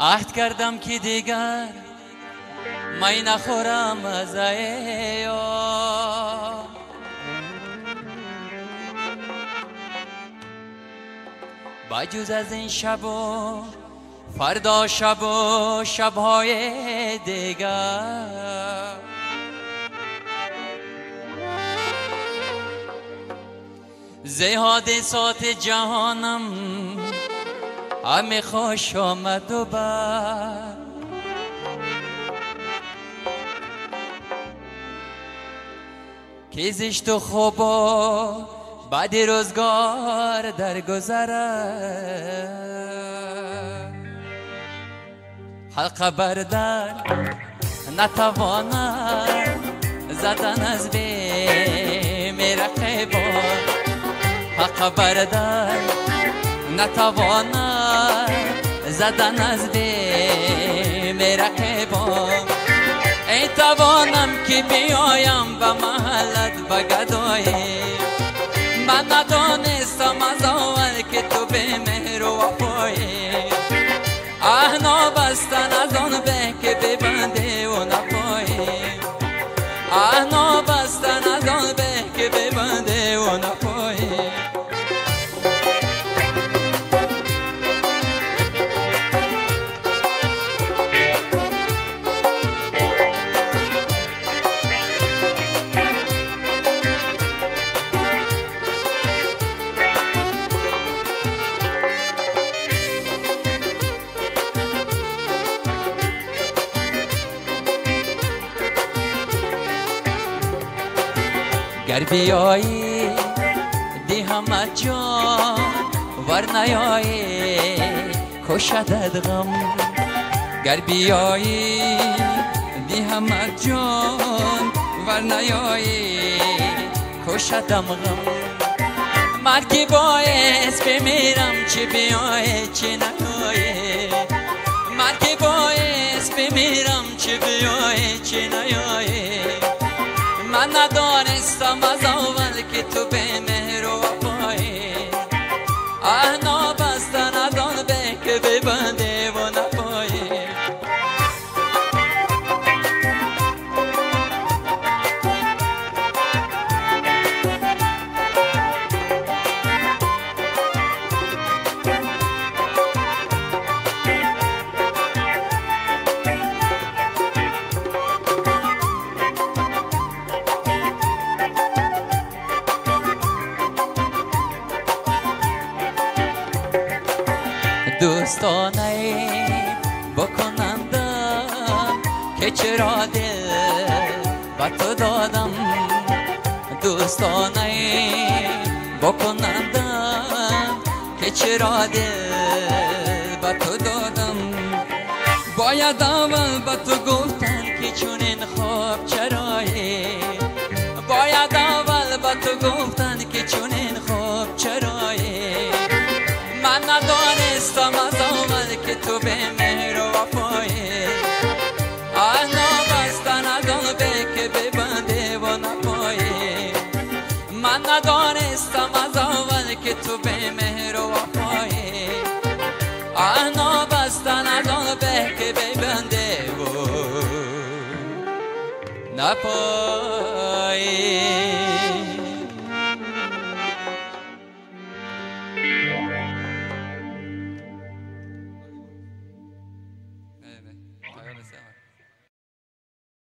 عهد کردم که دیگر می نخورم از با جز از این شب و فردا شب و شبهای دیگر. زیاد سات جهانم همه خوش آمد و بر که زشت و خوبا بعد روزگار در گذره حلقه بردر نتواند زدن از بی میرقه بار حق بردر نتواند زدن از بی میرقه بار ای توانم که بیایم به محلت بگدایی من ندانستم از اول که تو به مهر و وفایی اه بستن از آن به که ببنده و نپایی اه گر بیایی دی همه جان ور نیایی کشدد غم. گر بیایی دی همه جان ور نیایی کشدم غم. مرگی باعث بمیرم چه بیایی چه نیایی مرگی باعث بمیرم چه بیایی چه نیایی من ندانستم از اول که تو به مهر دوستانه بکنندم که چرا دل به تو دادم. دوستانه بکنندم که چرا دل به تو دادم. باید اول به تو گفتن که چون این خواب چرایی. باید اول به تو گفتن تو به مهر و آن آنا بستن اردان به که ببنده بود. نپایی.